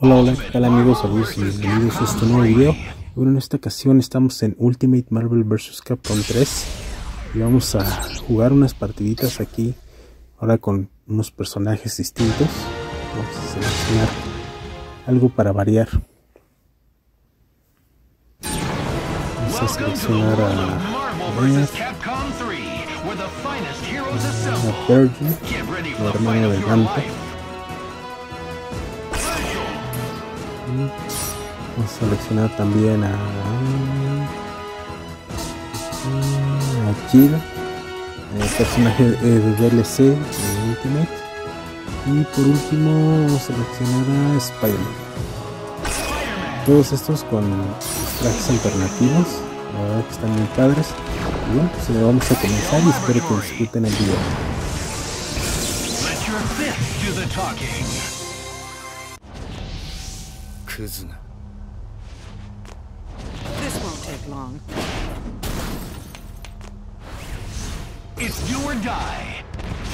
Hola, hola, ¿qué tal amigos? Saludos y bienvenidos a este nuevo video. Bueno, en esta ocasión estamos en Ultimate Marvel vs. Capcom 3 y vamos a jugar unas partiditas aquí, ahora con unos personajes distintos. Vamos a seleccionar algo para variar. Vamos a seleccionar a, a, Virgin, la hermana de. Vamos a seleccionar también a, a el personaje de DLC de Ultimate. Y por último vamos a seleccionar a Spider-Man. Todos estos con trajes alternativos, la verdad que están muy padres. Y bueno, pues vamos a comenzar y espero que disfruten el video. Kuzuna. This won't take long. It's do or die.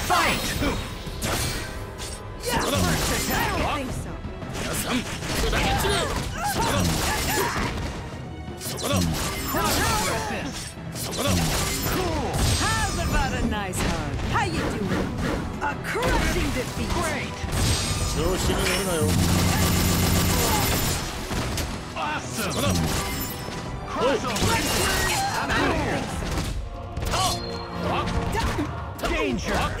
Fight! Yeah, first attack. I don't think so. Crossover assist. How's about a nice hug? How you doing? A crushing defeat. Great. 調子に乗るなよ Danger.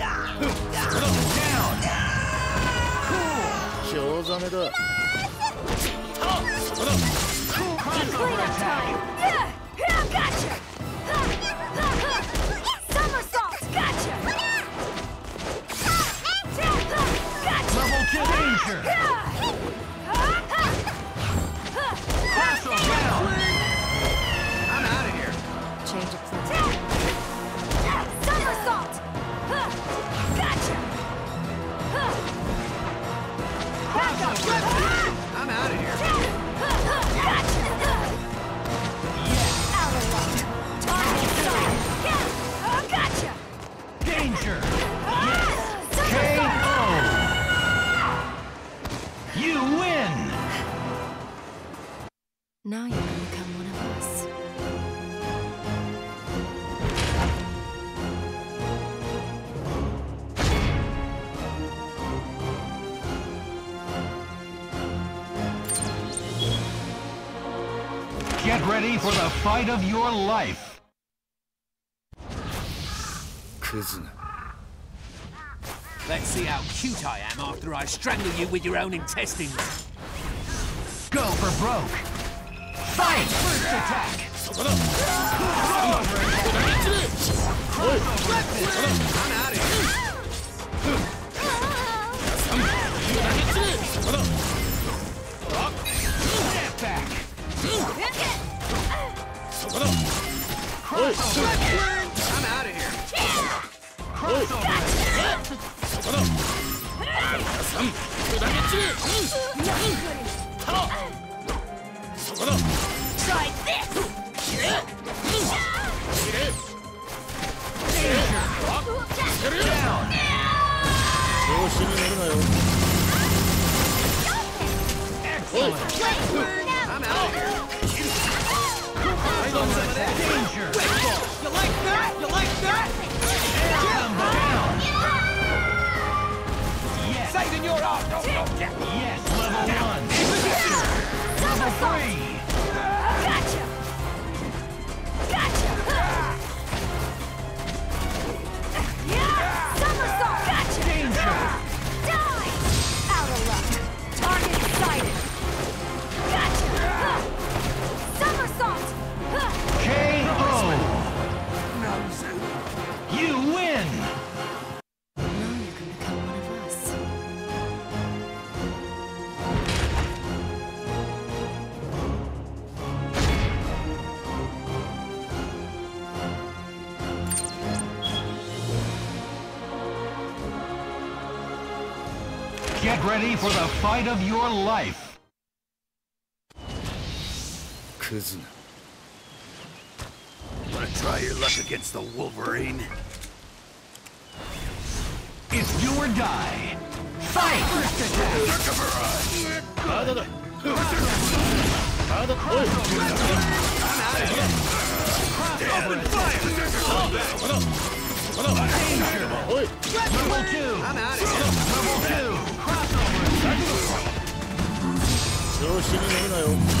for the fight of your life. Kuzuna. Let's see how cute I am after I strangle you with your own intestines. Go for broke. Fight! First attack! I'm out of here. こだおい I'm よお Danger. You like that? You like that? Down. Yes. Saving your art. No, no, yeah. Yes. Level one. Level three. Get ready for the fight of your life. Kuzuna. Wanna try your luck against the Wolverine? It's do or die. Fight! First attack! Crossover! Fire! Level two! I'm out of here! Level two! Crossover! 調子に乗るなよ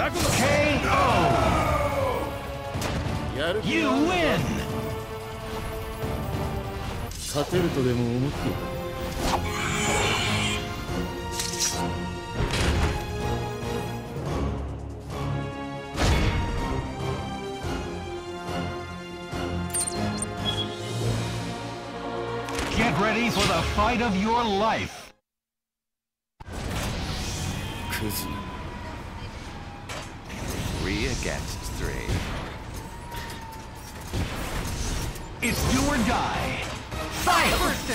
KO! やる気 You があるのか win! 勝てるとでも思っていた Get ready for the fight of your life! クズ Three against three. It's do or die. First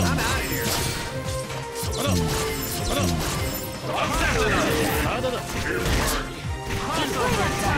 I'm out of here.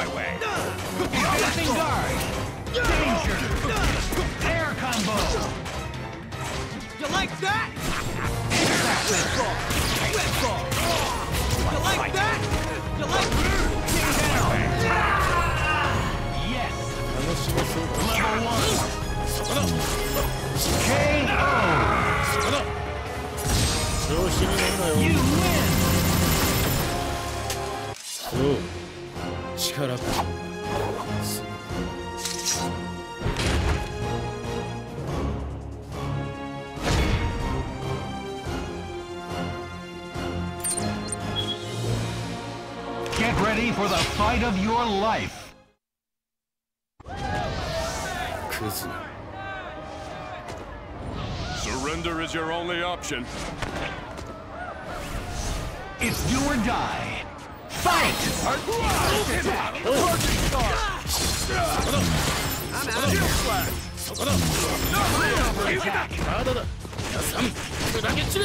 my way. Guard! Danger! Air combo! You like that? You like that? You like that? Yes! Level one! Okay. か「Get ready for the fight of your life. クズ Surrender is your only option. It's do or die. 砕け散る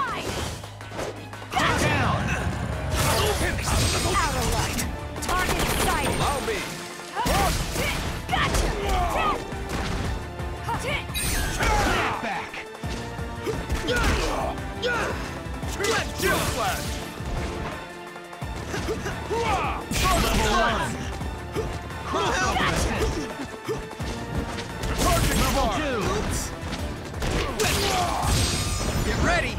Me. Gotcha! Back. Flash. Level one. Crossover assist. Level two. Get ready!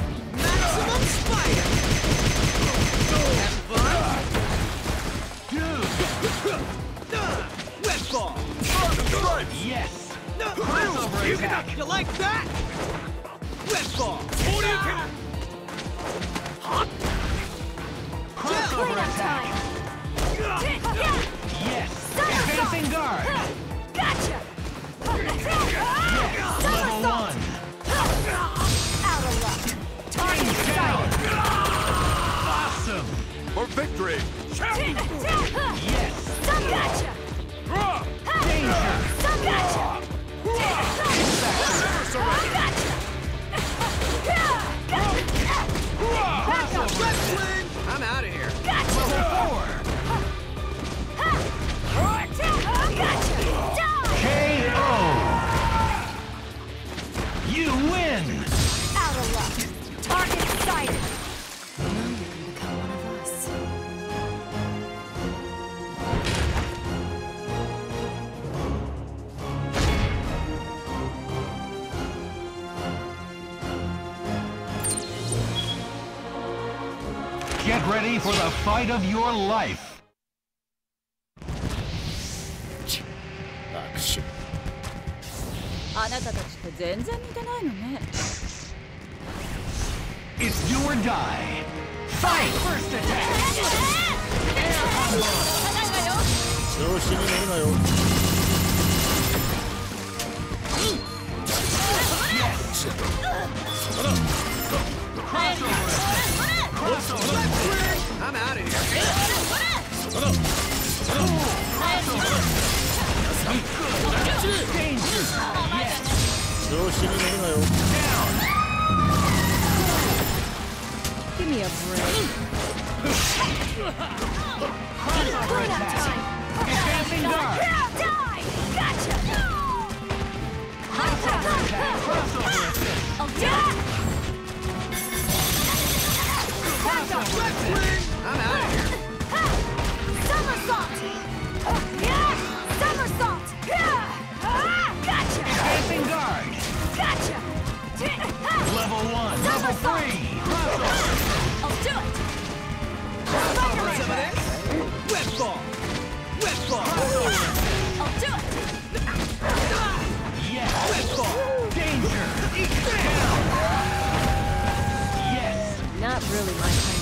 Ball! Yes. No, crossover you attack. You like that? Web ball! Crossover attack. Yes. Advancing guard. Gotcha! Level one. Out of luck. Target Down. sighted. Awesome. For victory. Yes. Gotcha! Get ready for the fight of your life. 握手あなたたちって全然似てないのね It's do or die. Fight! First attack. 調子に乗るなよ I'm out of here. I'm guard! Level one, level three! I'll do it! Spider right back! Web ball! Web ball! Yes! Web ball! Danger! Yes! Not really my thing.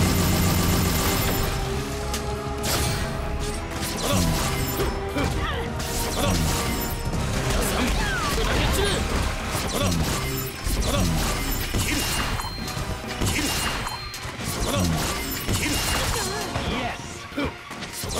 You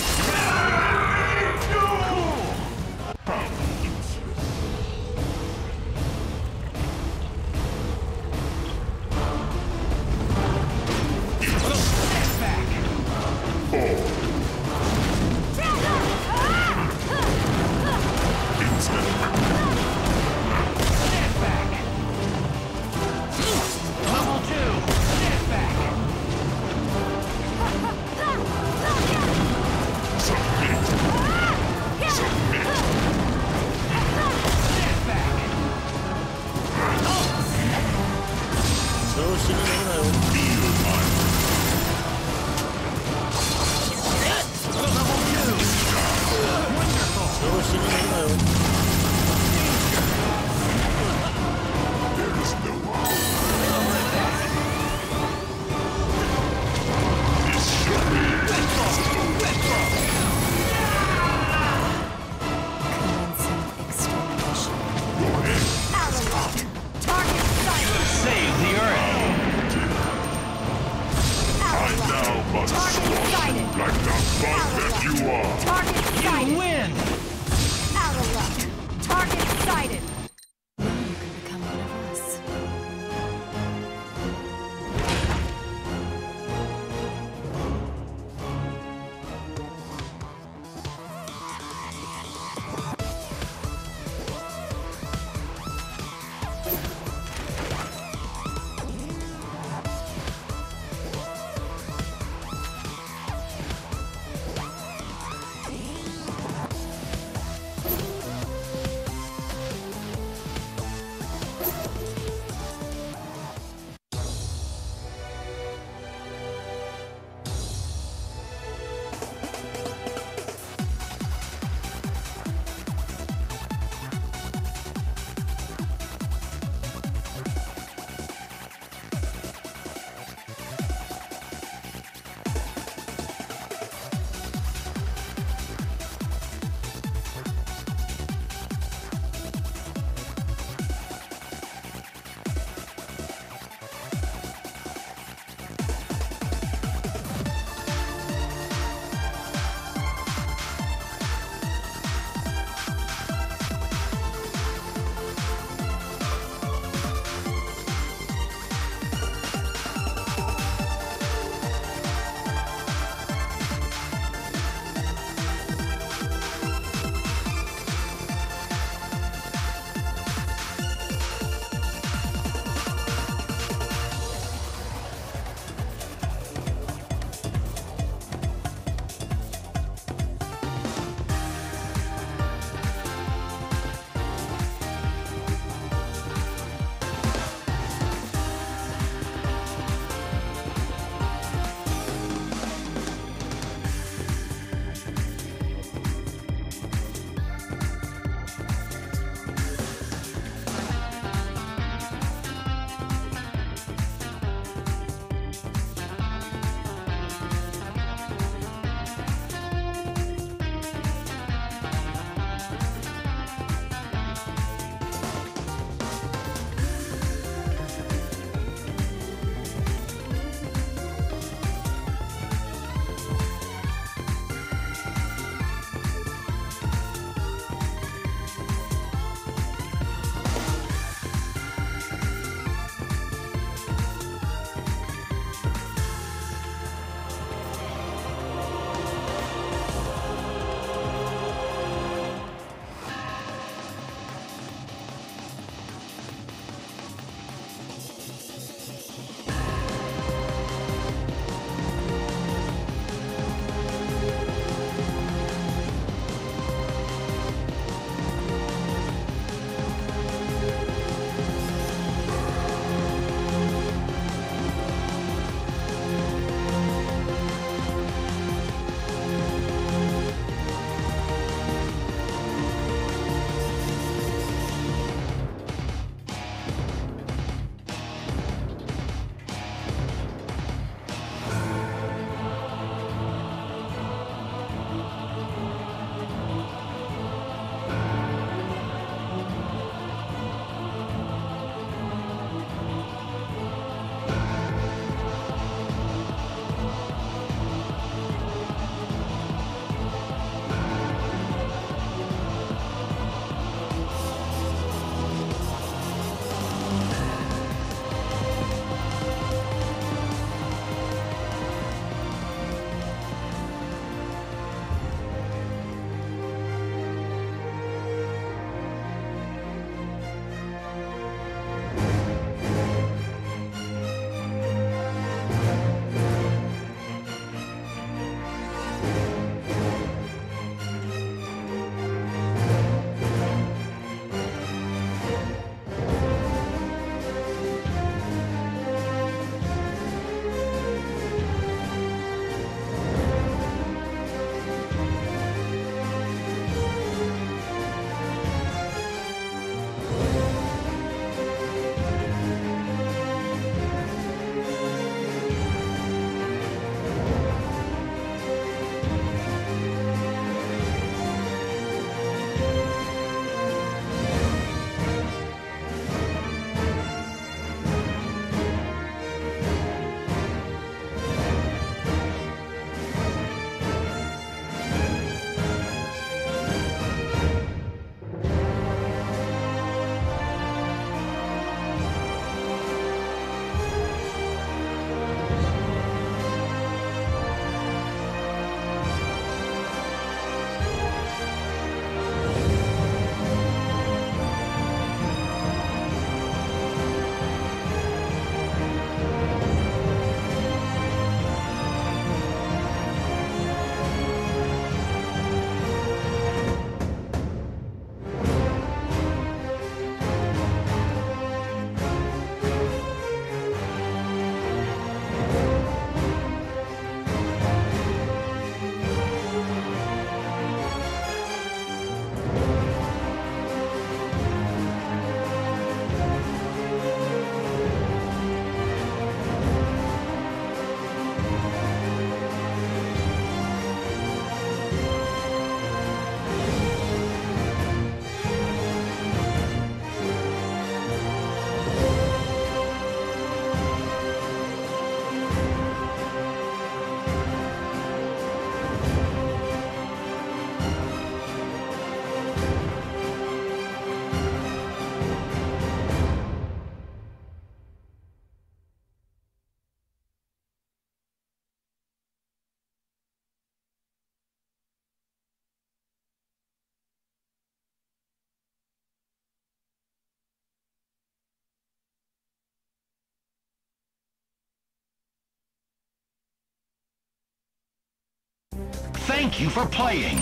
Thank you for playing.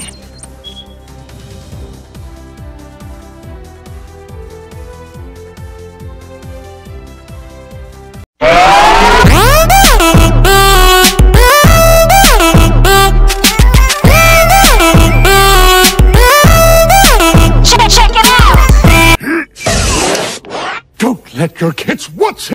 Don't let your